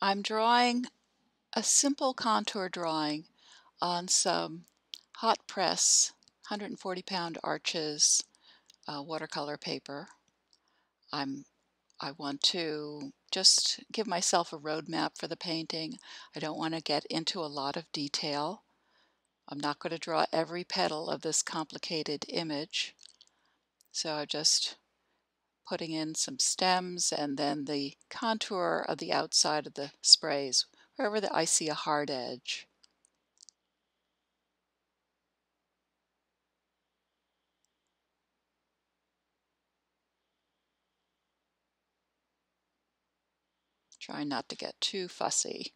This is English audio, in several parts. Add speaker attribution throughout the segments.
Speaker 1: I'm drawing a simple contour drawing on some hot press 140 pound Arches uh, watercolor paper. I'm I want to just give myself a roadmap for the painting. I don't want to get into a lot of detail. I'm not going to draw every petal of this complicated image. So I'm just putting in some stems and then the contour of the outside of the sprays, wherever the, I see a hard edge. Try not to get too fussy.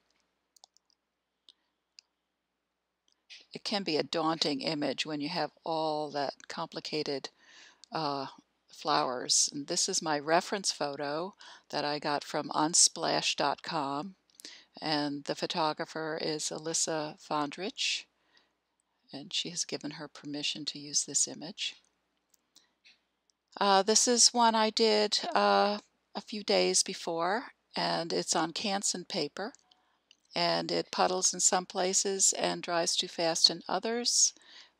Speaker 1: It can be a daunting image when you have all that complicated uh, flowers. And this is my reference photo that I got from unsplash.com. And the photographer is Elyssa Fahndrich. And she has given her permission to use this image. Uh, this is one I did uh, a few days before, and it's on Canson paper. And it puddles in some places and dries too fast in others,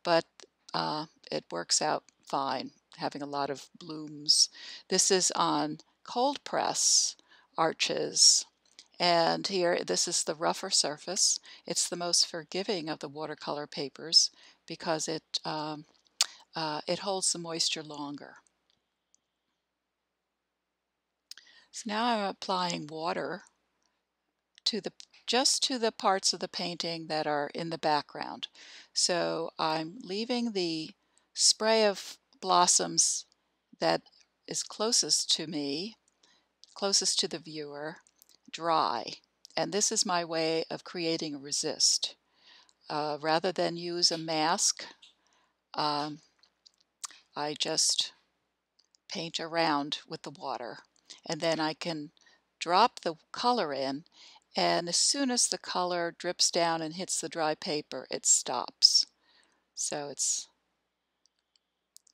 Speaker 1: but uh, it works out fine having a lot of blooms. This is on cold press arches. And here, this is the rougher surface. It's the most forgiving of the watercolor papers because it, um, uh, it holds the moisture longer. So now I'm applying water to the just to the parts of the painting that are in the background. So I'm leaving the spray of blossoms that is closest to me, closest to the viewer, dry. And this is my way of creating a resist. Uh, rather than use a mask, um, I just paint around with the water. And then I can drop the color in, and as soon as the color drips down and hits the dry paper, it stops. So it's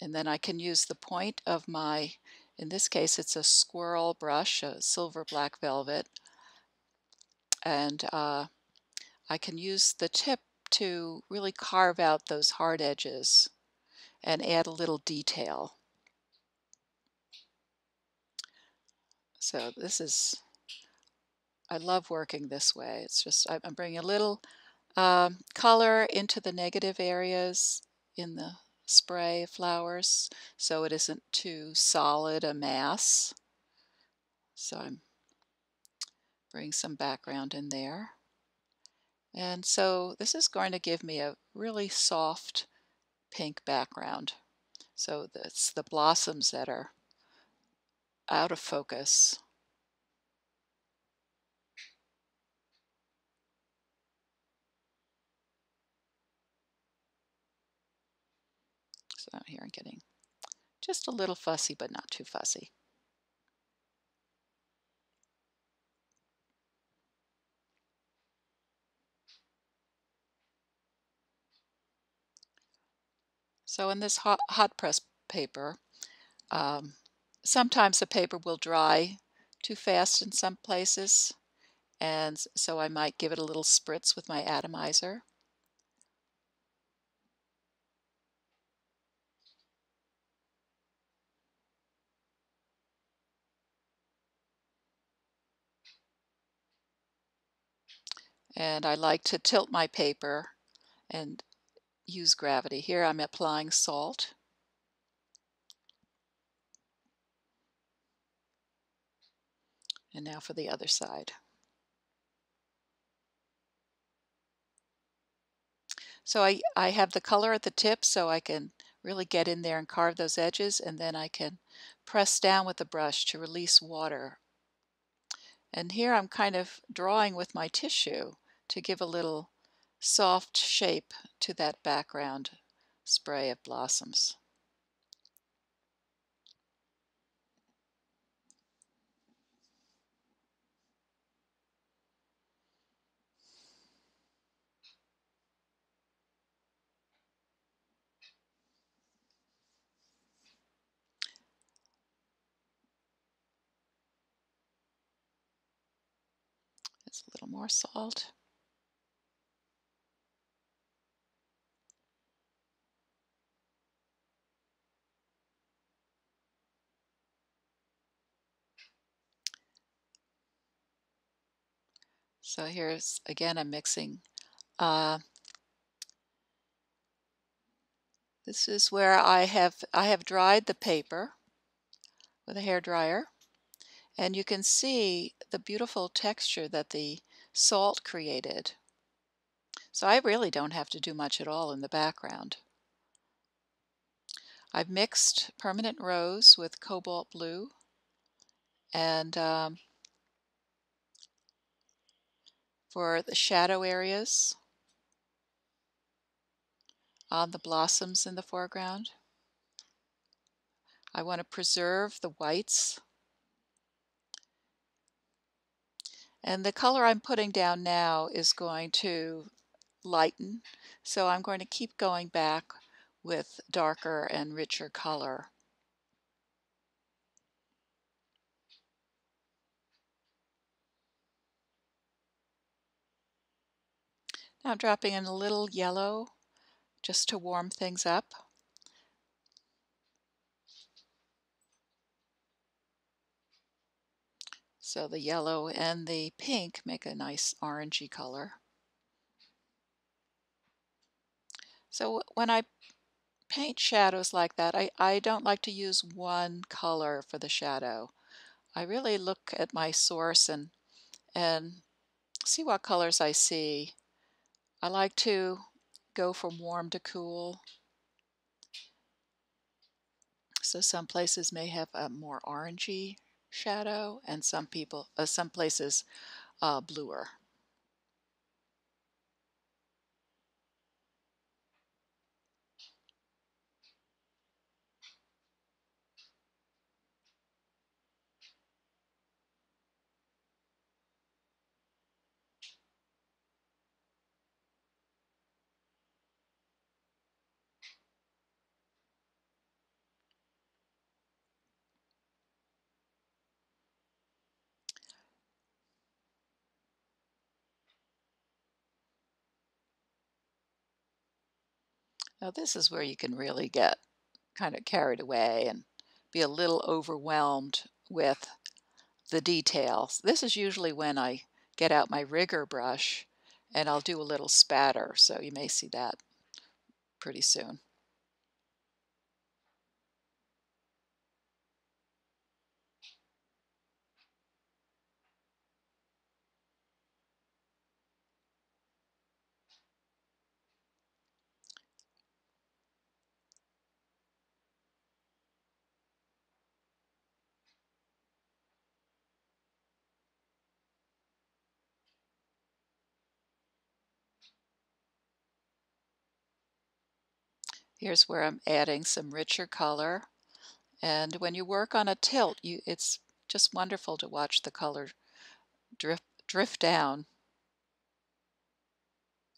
Speaker 1: and then I can use the point of my, in this case it's a squirrel brush, a silver black velvet, and uh, I can use the tip to really carve out those hard edges and add a little detail. So this is, I love working this way. It's just, I'm bringing a little um, color into the negative areas in the spray flowers so it isn't too solid a mass. So I'm bring some background in there. And so this is going to give me a really soft pink background. So it's the blossoms that are out of focus. Out here I'm getting just a little fussy, but not too fussy. So in this hot, hot press paper, um, sometimes the paper will dry too fast in some places, and so I might give it a little spritz with my atomizer. And I like to tilt my paper and use gravity. Here I'm applying salt. And now for the other side. So I, I have the color at the tip so I can really get in there and carve those edges and then I can press down with the brush to release water. And here I'm kind of drawing with my tissue to give a little soft shape to that background spray of blossoms. It's a little more salt. So here's again I'm mixing uh, this is where I have I have dried the paper with a hair dryer and you can see the beautiful texture that the salt created. So I really don't have to do much at all in the background. I've mixed permanent rose with cobalt blue and um, for the shadow areas on the blossoms in the foreground. I want to preserve the whites. And the color I'm putting down now is going to lighten, so I'm going to keep going back with darker and richer color. Now I'm dropping in a little yellow just to warm things up. So the yellow and the pink make a nice orangey color. So when I paint shadows like that, I, I don't like to use one color for the shadow. I really look at my source and and see what colors I see. I like to go from warm to cool. So some places may have a more orangey shadow and some people, uh, some places uh, bluer. Now this is where you can really get kind of carried away and be a little overwhelmed with the details. This is usually when I get out my rigger brush and I'll do a little spatter, so you may see that pretty soon. Here's where I'm adding some richer color. And when you work on a tilt, you it's just wonderful to watch the color drift, drift down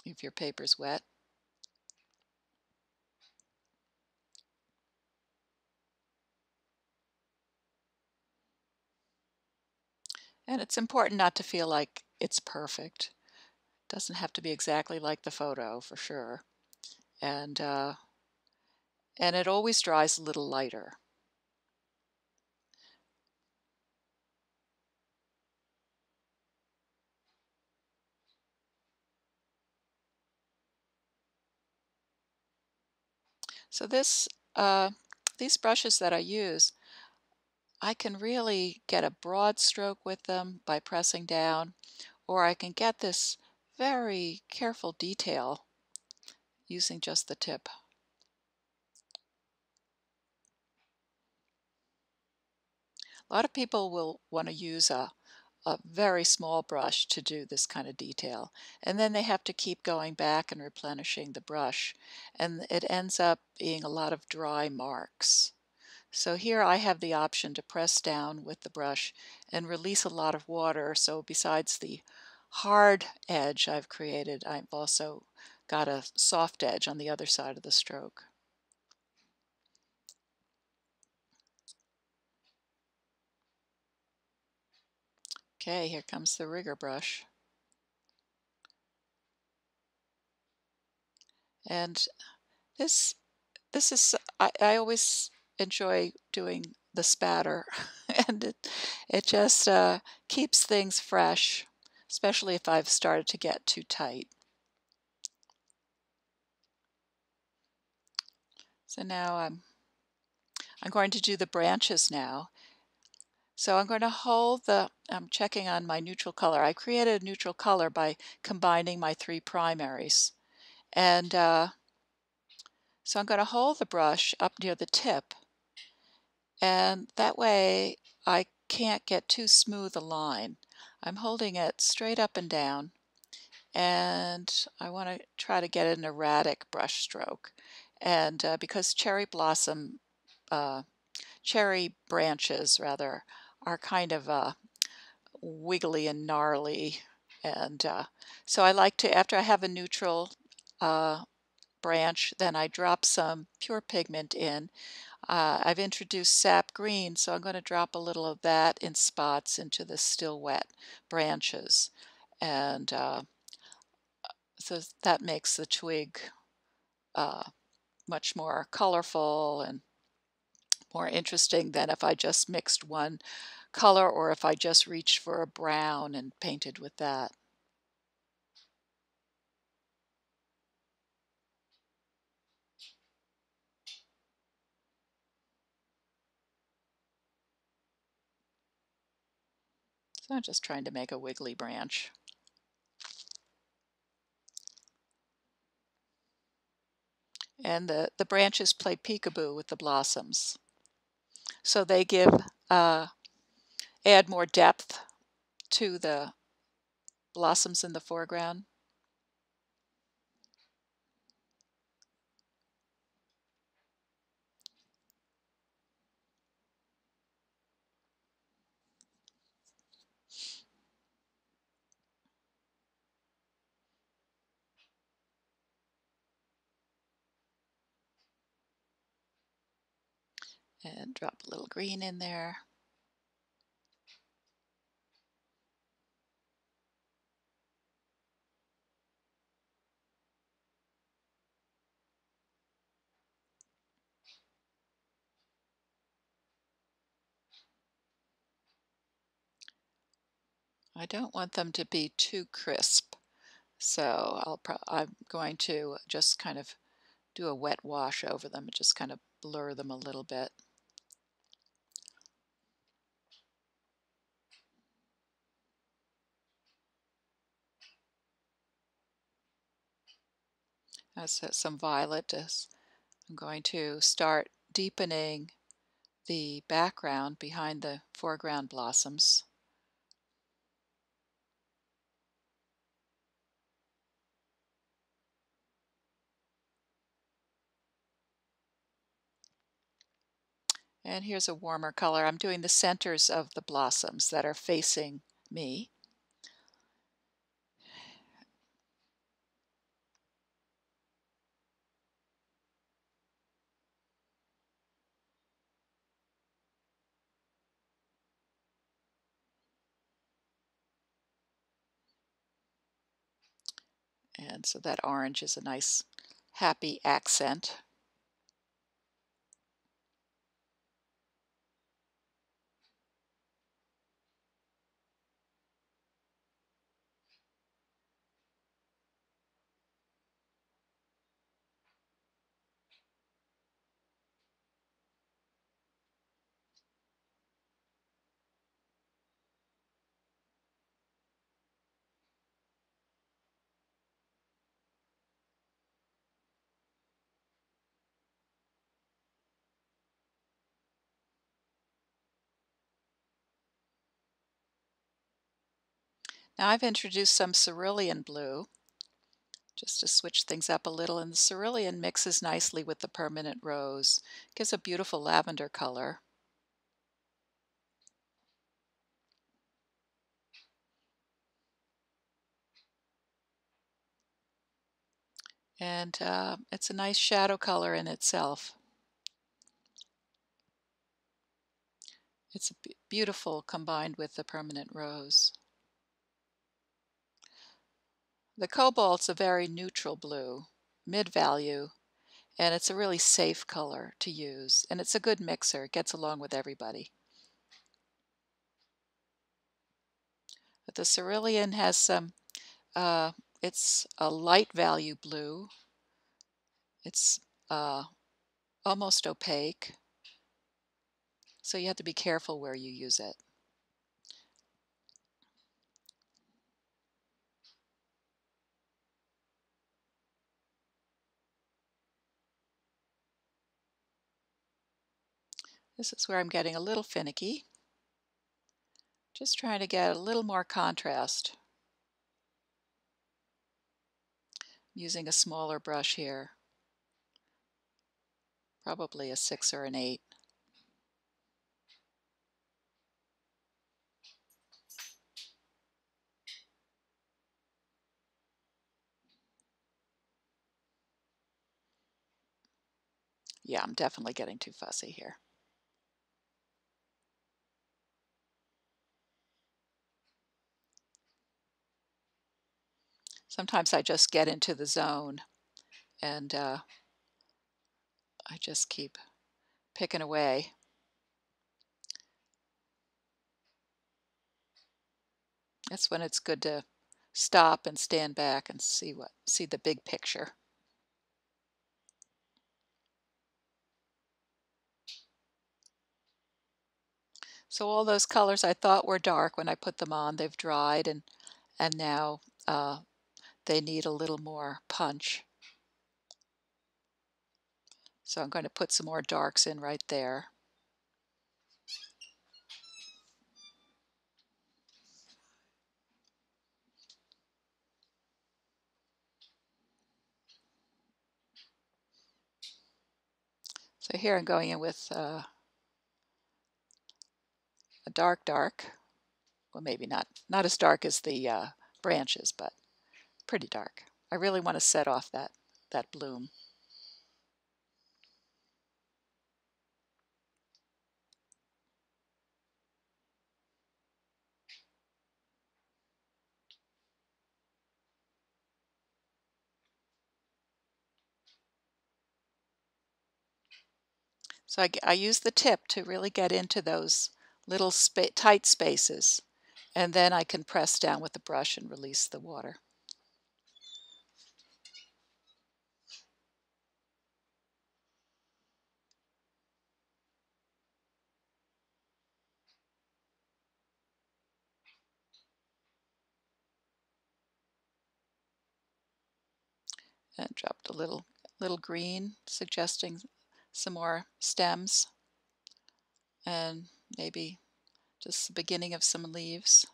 Speaker 1: if your paper's wet. And it's important not to feel like it's perfect. It doesn't have to be exactly like the photo for sure. And uh, and it always dries a little lighter. So this, uh, these brushes that I use, I can really get a broad stroke with them by pressing down, or I can get this very careful detail using just the tip. A lot of people will want to use a, a very small brush to do this kind of detail. And then they have to keep going back and replenishing the brush. And it ends up being a lot of dry marks. So here I have the option to press down with the brush and release a lot of water. So besides the hard edge I've created, I've also got a soft edge on the other side of the stroke. Okay, here comes the rigger brush. And this, this is, I, I always enjoy doing the spatter and it, it just uh, keeps things fresh, especially if I've started to get too tight. So now I'm, I'm going to do the branches now so I'm going to hold the, I'm checking on my neutral color. I created a neutral color by combining my three primaries. And uh, so I'm going to hold the brush up near the tip. And that way I can't get too smooth a line. I'm holding it straight up and down. And I want to try to get an erratic brush stroke. And uh, because cherry blossom, uh, cherry branches rather, are kind of uh, wiggly and gnarly. And uh, so I like to, after I have a neutral uh, branch, then I drop some pure pigment in. Uh, I've introduced sap green, so I'm going to drop a little of that in spots into the still wet branches. And uh, so that makes the twig uh, much more colorful and more interesting than if I just mixed one color or if I just reached for a brown and painted with that. So I'm just trying to make a wiggly branch. And the, the branches play peekaboo with the blossoms. So they give, uh, add more depth to the blossoms in the foreground. And drop a little green in there. I don't want them to be too crisp. So I'll I'm going to just kind of do a wet wash over them and just kind of blur them a little bit. Some violet. I'm going to start deepening the background behind the foreground blossoms. And here's a warmer color. I'm doing the centers of the blossoms that are facing me. And so that orange is a nice happy accent. Now I've introduced some cerulean blue just to switch things up a little and the cerulean mixes nicely with the permanent rose. Gives a beautiful lavender color. And uh, it's a nice shadow color in itself. It's beautiful combined with the permanent rose. The cobalt's a very neutral blue, mid-value and it's a really safe color to use and it's a good mixer. It gets along with everybody. But the cerulean has some, uh, it's a light value blue. It's uh, almost opaque. So you have to be careful where you use it. This is where I'm getting a little finicky. Just trying to get a little more contrast. I'm using a smaller brush here. Probably a 6 or an 8. Yeah, I'm definitely getting too fussy here. Sometimes I just get into the zone and uh, I just keep picking away. That's when it's good to stop and stand back and see what see the big picture. So all those colors I thought were dark when I put them on, they've dried and and now uh, they need a little more punch. So I'm going to put some more darks in right there. So here I'm going in with uh, a dark dark. Well, maybe not, not as dark as the uh, branches, but pretty dark. I really want to set off that, that bloom. So I, I, use the tip to really get into those little spa tight spaces and then I can press down with the brush and release the water. And dropped a little little green suggesting some more stems and maybe just the beginning of some leaves.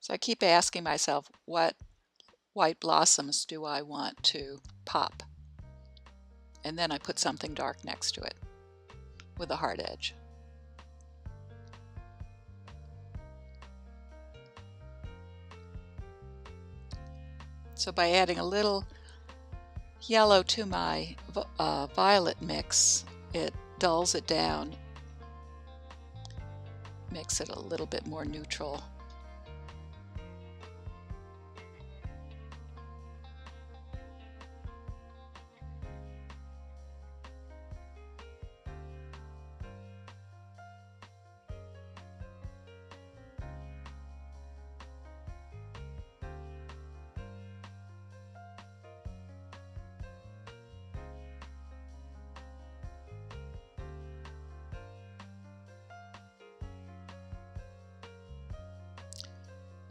Speaker 1: So I keep asking myself, what white blossoms do I want to pop? And then I put something dark next to it with a hard edge. So by adding a little yellow to my uh, violet mix, it dulls it down, makes it a little bit more neutral.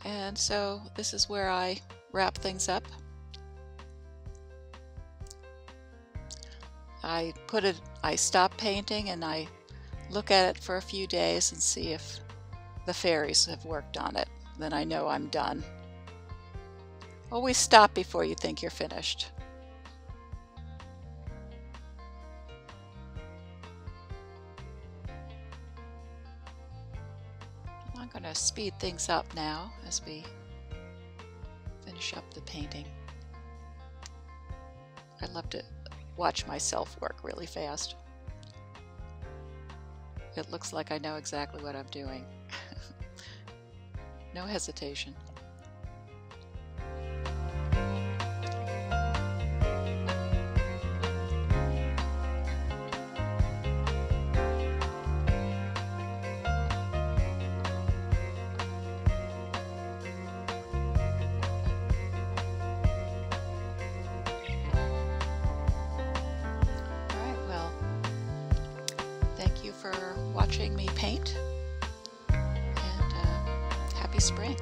Speaker 1: And so this is where I wrap things up. I put it, I stop painting and I look at it for a few days and see if the fairies have worked on it. Then I know I'm done. Always stop before you think you're finished. Speed things up now as we finish up the painting. I love to watch myself work really fast. It looks like I know exactly what I'm doing. no hesitation. Watching me paint and uh, happy spring.